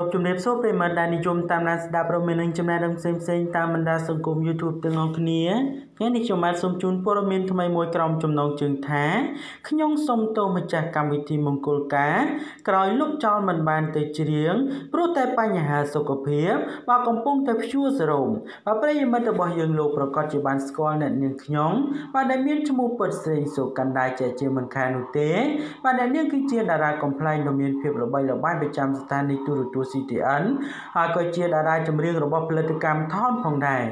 ជំរាបសួរប្រិយមិត្តដែលនិយមតាមដានស្ដាប់រមែងនឹងចំណេះដឹងផ្សេងផ្សេងតាមបណ្ដាសង្គម YouTube ទាំងអស់គ្នាថ្ងៃនេះខ្ញុំបាទសូមជូនព័ត៌មានថ្មីមួយក្រោមចំណងជើងថាខ្ញុំសូមទោសម្ចាស់កម្មវិធីមង្គលការក្រោយលុបចោលមិនបានទៅច្រៀងព្រោះតែបញ្ហាសុខភាពបើកំពុងតែព្យួរសរោមបើប្រិយមិត្តរបស់យើងលោកប្រកាសជាបានស្គាល់អ្នកនាងខ្ញុំបាទដែលមានឈ្មោះពិតស្រីសុកណ្ដាជាជាមិនខាននោះទេបាទអ្នកនាងគឺជាតារាកំ pl ែងដ៏មានភាពល្បីល្បាញប្រចាំស្ថានីយទូរទស្សន៍ CTN ហើយក៏ជាតារាចម្រៀងរបស់ផលិតកម្មថនផងដែរ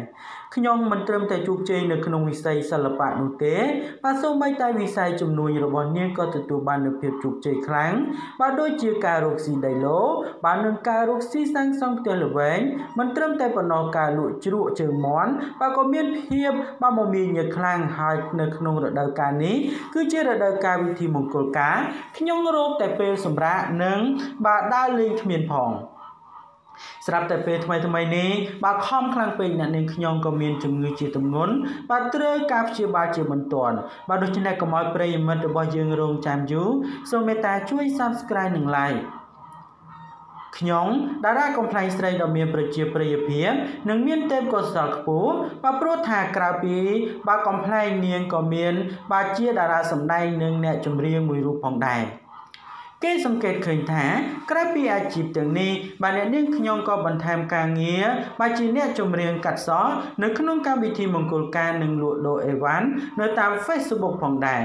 ខ្ញុំមិនត្រឹមតែជោគជ័យនៅក្នុងវិស័យសិល្បៈនោះទេបាទសូម្បីតែវិស័យជំនួញរបស់នាងក៏ទទួលបាននូវភាពជោគជ័យខ្លាំងបាទដូចជាការរកស៊ីដីឡូបាទនឹងការរកស៊ីសាងសង់ផ្ទះល្វែងមិនត្រឹមតែប៉ុណ្ណោះការលក់ជ្រក់ជើងមន់បាទក៏មានភាពបាទមមាញឹកខ្លាំងហើយនៅក្នុងរដូវកាលនេះគឺជារដូវកាលវិធីមង្គលការខ្ញុំរកតែពេលសម្រាប់និងបាទដើរលេងគ្មានផង ស្រាប់តែពេលថ្មីថ្មីនេះបើខំខ្លាំងពេកអ្នកនាងខ្ញុំក៏មានជំងឺជាទម្ងន់បាទត្រូវការព្យាបាលជាបន្ទាន់បាទដូច្នេះកុំឲ្យប្រិយមិត្តរបស់យើងរងចាំយូរសូមមេត្តាជួយ Subscribe និង Like ខ្ញុំតារាកំ pl ែងស្រីដ៏មានប្រជាប្រិយភាពនិងមានទេពកោសល្យខ្ពស់បាទព្រោះថាក្រៅពីបាទកំ pl ែងនាងក៏មានបាទជាតារាសម្ដែងនិងអ្នកចម្រៀងមួយរូបផងដែរ គេសង្កេតឃើញថាក្រៅពីអាជីពទាំងនេះបាទអ្នកនាងខ្ញុំក៏បន្ថែមការងារបាទជាអ្នកចម្រៀងកាត់សក់នៅក្នុងកម្មវិធីមង្គលការនិងលក់ដូរអេវ៉ាន់នៅតាម Facebook ផងដែរ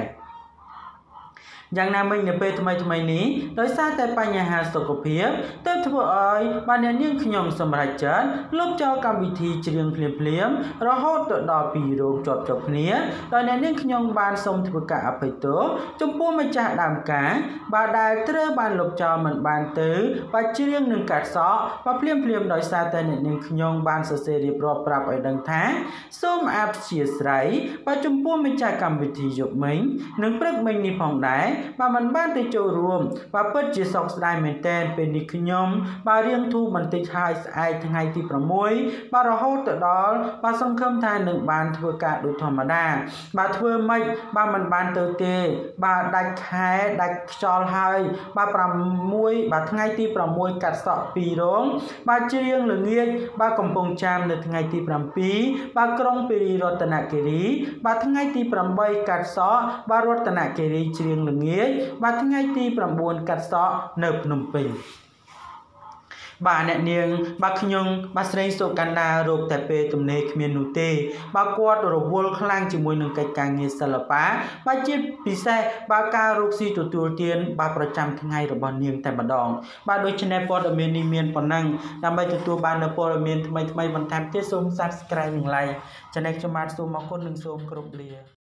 យ៉ាងណាមិញនៅពេលថ្មីថ្មីនេះដោយសារតែបញ្ហាសុខភាពទើបធ្វើឲ្យបានអ្នកនាងខ្ញុំសម្រេចចិត្តលុបចោលកម្មវិធីច្រៀងភ្លាមភ្លាមរហូតទៅដល់2រោងជាប់ជាប់គ្នាដោយអ្នកនាងខ្ញុំបានសូមធ្វើការអភ័យទោសចំពោះម្ចាស់ដើមការបាទដែលត្រូវបានលុបចោលមិនបានទៅបាទច្រៀងនឹងកាត់សក់បាទភ្លាមភ្លាមដោយសារតែអ្នកនាងខ្ញុំបានសរសេររៀបរាប់ប្រាប់ឲ្យដឹងថាសូមអព្យាស្រ័យបាទចំពោះម្ចាស់កម្មវិធីយប់មិញនិងព្រឹកមិញនេះផងដែរបាទមិនបានទៅចូលរួមបាទពិតជាសោកស្ដាយមែនទែនពេលនេះខ្ញុំបាទរៀងធូរបន្តិចហើយស្អែកថ្ងៃទី6បាទរហូតទៅដល់បាទសង្ឃឹមថានឹងបានធ្វើការដូចធម្មតាបាទធ្វើម៉េចបាទមិនបានទៅទេបាទដាច់ខែដាច់ខ្យល់ហើយបាទ6បាទថ្ងៃទី6កាត់សក់2រងបាទច្រៀងល្ងាចបាទកំពង់ចាមនៅថ្ងៃទី7បាទក្រុងពេរីរតនគិរីបាទថ្ងៃទី8កាត់សក់បាទរតនគិរីច្រៀងល្ងាចបាទថ្ងៃទី9កាត់សក់នៅភ្នំពេញបាទអ្នកនាងបាទខ្ញុំបាទស្រីសុកណ្ដារោគតែពេលទំនេរគ្មាននោះទេបាទគាត់រវល់ខ្លាំងជាមួយនឹងកិច្ចការងារសិល្បៈបាទជាពិសេសបាទការរកស៊ីទទួលទាន បាទប្រចាំថ្ងៃរបស់នាងតែម្ដង បាទដូច្នេះព័ត៌មាននេះមានប៉ុណ្ណឹងដើម្បីទទួលបាននូវព័ត៌មានថ្មីថ្មីបន្ថែមទៀតសូម Subscribe និង Like ចំណែកខ្ញុំបាទសូមអរគុណនិងសូមគោរពលា